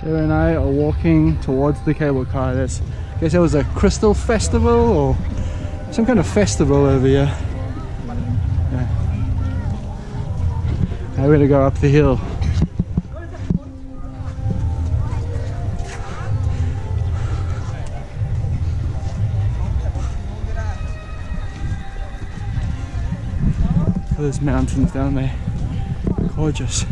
Sarah and I are walking towards the cable car. That's, I guess it was a crystal festival or some kind of festival over here. Yeah. Now we're gonna go up the hill. Those mountains down there, gorgeous.